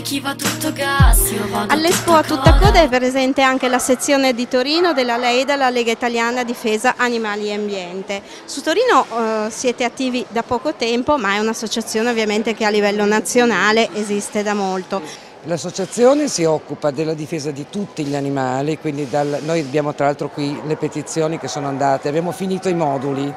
c'è chi va tutto gas, io vado All'Expo a tutta coda è presente anche la sezione di Torino della LEIDA, la Lega Italiana Difesa Animali e Ambiente. Su Torino eh, siete attivi da poco tempo, ma è un'associazione ovviamente che a livello nazionale esiste da molto. L'associazione si occupa della difesa di tutti gli animali, quindi dal, noi abbiamo tra l'altro qui le petizioni che sono andate, abbiamo finito i moduli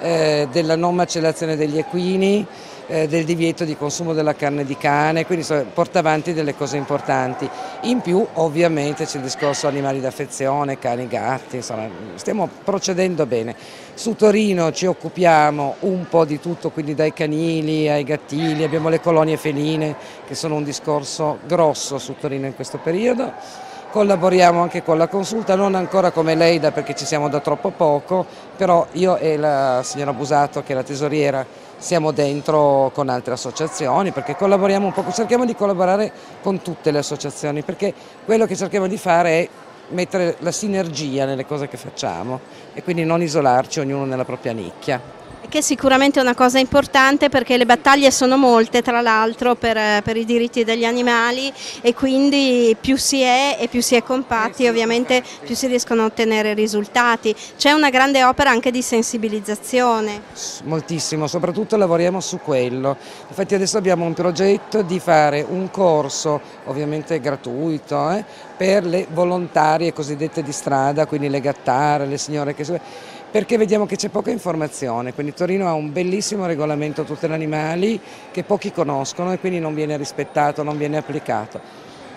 eh, della non macellazione degli equini, eh, del divieto di consumo della carne di cane, quindi porta avanti delle cose importanti. In più ovviamente c'è il discorso animali d'affezione, cani, gatti, insomma stiamo procedendo bene. Su Torino ci occupiamo un po' di tutto, quindi dai canili ai gattili, abbiamo le colonie feline che sono un discorso grosso su Torino in questo periodo. Collaboriamo anche con la consulta, non ancora come Leida perché ci siamo da troppo poco, però io e la signora Busato che è la tesoriera siamo dentro con altre associazioni perché collaboriamo un po', cerchiamo di collaborare con tutte le associazioni perché quello che cerchiamo di fare è mettere la sinergia nelle cose che facciamo e quindi non isolarci ognuno nella propria nicchia che è sicuramente una cosa importante perché le battaglie sono molte tra l'altro per, per, i diritti degli animali e quindi più si è e più si è compatti ovviamente più si riescono a ottenere risultati. C'è una grande opera anche di sensibilizzazione. Moltissimo, soprattutto lavoriamo su quello. Infatti adesso abbiamo un progetto di fare un corso ovviamente gratuito eh, per le volontarie cosiddette di strada, quindi le gattare, le signore che perché vediamo che c'è poca informazione, quindi Torino ha un bellissimo regolamento tuteli animali che pochi conoscono e quindi non viene rispettato, non viene applicato.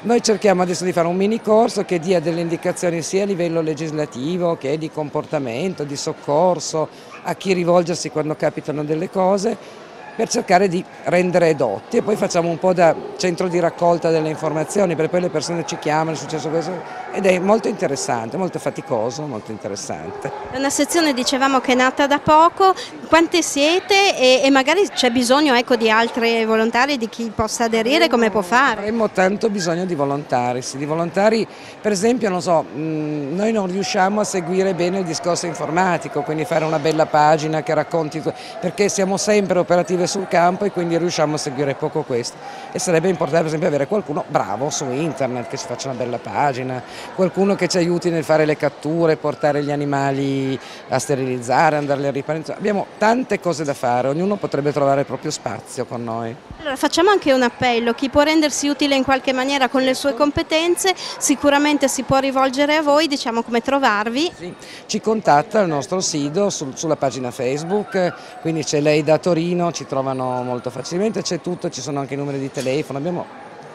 Noi cerchiamo adesso di fare un mini corso che dia delle indicazioni sia a livello legislativo che di comportamento, di soccorso, a chi rivolgersi quando capitano delle cose per cercare di rendere edotti e poi facciamo un po' da centro di raccolta delle informazioni perché poi le persone ci chiamano, è successo questo ed è molto interessante, molto faticoso, molto interessante. È una sezione dicevamo che è nata da poco, quante siete e, e magari c'è bisogno ecco, di altri volontari, di chi possa aderire, come può fare? Avremmo tanto bisogno di volontari, sì, di volontari per esempio non so, mh, noi non riusciamo a seguire bene il discorso informatico, quindi fare una bella pagina che racconti, perché siamo sempre operative sul campo e quindi riusciamo a seguire poco questo. E sarebbe importante per esempio avere qualcuno bravo su internet che ci faccia una bella pagina, qualcuno che ci aiuti nel fare le catture, portare gli animali a sterilizzare, andarli a riparare. Abbiamo tante cose da fare, ognuno potrebbe trovare il proprio spazio con noi. Allora facciamo anche un appello, chi può rendersi utile in qualche maniera con le sue competenze sicuramente si può rivolgere a voi, diciamo come trovarvi. Sì, ci contatta al nostro sito sul, sulla pagina Facebook, quindi c'è lei da Torino, ci trovano molto facilmente, c'è tutto, ci sono anche i numeri di telefono, abbiamo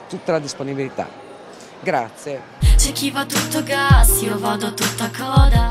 tutta la disponibilità. Grazie. C'è chi va tutto gas, io vado tutta coda.